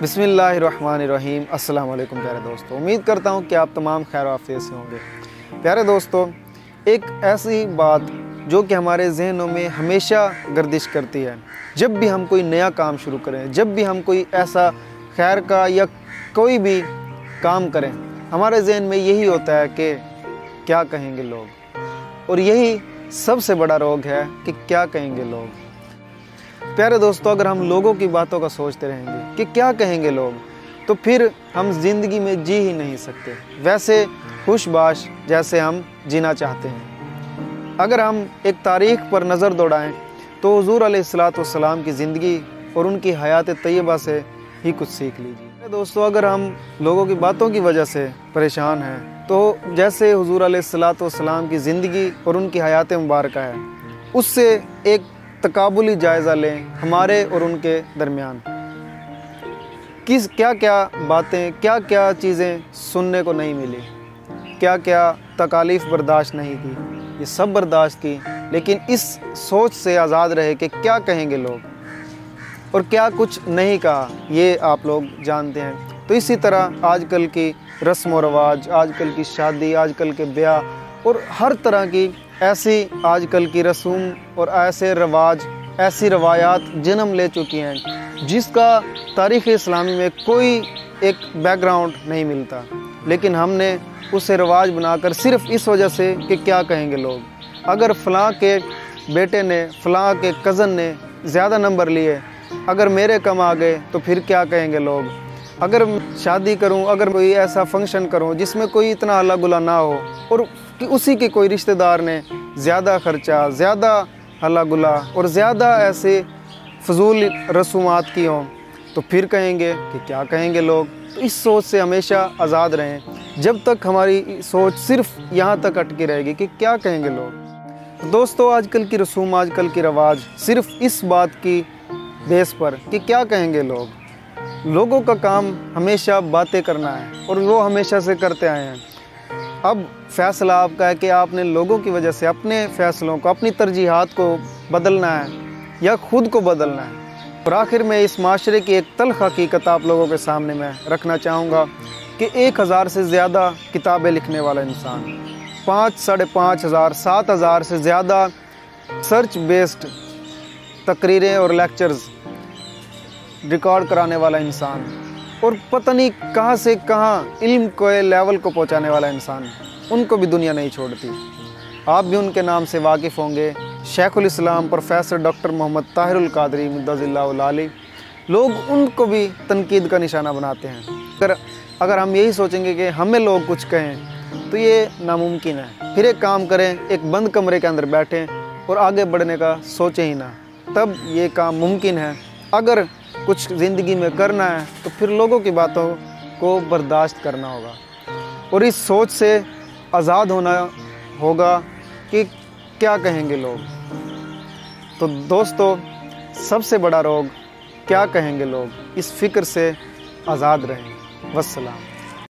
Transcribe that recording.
बिसमीम वालेकुम प्यारे दोस्तों। उम्मीद करता हूँ कि आप तमाम खैर आफियत से होंगे। प्यारे दोस्तों, एक ऐसी बात जो कि हमारे जहनों में हमेशा गर्दिश करती है। जब भी हम कोई नया काम शुरू करें, जब भी हम कोई ऐसा खैर का या कोई भी काम करें, हमारे जहन में यही होता है कि क्या कहेंगे लोग? और यही सबसे बड़ा रोग है कि क्या कहेंगे लोग? प्यारे दोस्तों, अगर हम लोगों की बातों का सोचते रहेंगे कि क्या कहेंगे लोग तो फिर हम ज़िंदगी में जी ही नहीं सकते। वैसे खुशबाश जैसे हम जीना चाहते हैं। अगर हम एक तारीख पर नज़र दौड़ाएँ तो हजूर सलाम की ज़िंदगी और उनकी हयात तय्यबा से ही कुछ सीख लीजिए। दोस्तों, अगर हम लोगों की बातों की वजह से परेशान हैं तो जैसे हजूर सलाम की ज़िंदगी और उनकी हयात मुबारक है, उससे एक तकाबुली जायज़ा लें हमारे और उनके दरमियान। किस क्या क्या बातें क्या क्या चीज़ें सुनने को नहीं मिली? क्या क्या तकालीफ बर्दाश्त नहीं की? ये सब बर्दाश्त की, लेकिन इस सोच से आज़ाद रहे कि क्या कहेंगे लोग? और क्या कुछ नहीं कहा, ये आप लोग जानते हैं। तो इसी तरह आजकल की रस्म व रवाज, आजकल की शादी, आजकल के ब्याह और हर तरह की ऐसी आजकल की रसूम और ऐसे रवाज, ऐसी रवायात जन्म ले चुकी हैं, जिसका तारीख़ इस्लामी में कोई एक बैकग्राउंड नहीं मिलता। लेकिन हमने उसे रवाज बनाकर सिर्फ़ इस वजह से कि क्या कहेंगे लोग? अगर फ़लाँ के बेटे ने, फ़लाँ के कज़न ने ज़्यादा नंबर लिए, अगर मेरे कम आ गए तो फिर क्या कहेंगे लोग? अगर शादी करूँ, अगर कोई ऐसा फ़ंक्शन करूँ, जिसमें कोई इतना अल्लाह गुला ना हो, और कि उसी के कोई रिश्तेदार ने ज़्यादा ख़र्चा, ज़्यादा हल्ला गुला और ज़्यादा ऐसे फजूल रसूमात की हों। तो फिर कहेंगे कि क्या कहेंगे लोग? तो इस सोच से हमेशा आज़ाद रहें। जब तक हमारी सोच सिर्फ़ यहाँ तक अटकी रहेगी कि क्या कहेंगे लोग? तो दोस्तों, आजकल की रसूम, आजकल की रवाज सिर्फ़ इस बात की बेस पर कि क्या कहेंगे लोग? लोगों का काम हमेशा बातें करना है और वो हमेशा से करते आए हैं। अब फैसला आपका है कि आपने लोगों की वजह से अपने फैसलों को, अपनी तरजीहत को बदलना है, या ख़ुद को बदलना है। और आखिर में इस माशरे की एक तलख हकीकत आप लोगों के सामने मैं रखना चाहूँगा कि एक हज़ार से ज़्यादा किताबें लिखने वाला इंसान, पाँच, साढ़े पाँच हज़ार, सात हज़ार से ज़्यादा सर्च बेस्ड तकरीरें और लेक्चर्स रिकॉर्ड कराने वाला इंसान और पता नहीं कहाँ से कहाँ इल्म को, लेवल को पहुँचाने वाला इंसान उनको भी दुनिया नहीं छोड़ती। आप भी उनके नाम से वाकिफ़ होंगे। शेख़ुल इस्लाम, प्रोफेसर डॉक्टर मोहम्मद ताहिरुल कादरी मुद्दज़िल्लाली लोग उनको भी तनकीद का निशाना बनाते हैं। अगर अगर हम यही सोचेंगे कि हमें लोग कुछ कहें तो ये नामुमकिन है। फिर एक काम करें, एक बंद कमरे के अंदर बैठें और आगे बढ़ने का सोचें ही ना। तब ये काम मुमकिन है। अगर कुछ ज़िंदगी में करना है तो फिर लोगों की बातों को बर्दाश्त करना होगा। और इस सोच से आज़ाद होना होगा कि क्या कहेंगे लोग। तो दोस्तों, सबसे बड़ा रोग क्या कहेंगे लोग? इस फ़िक्र से आज़ाद रहें। वसलाम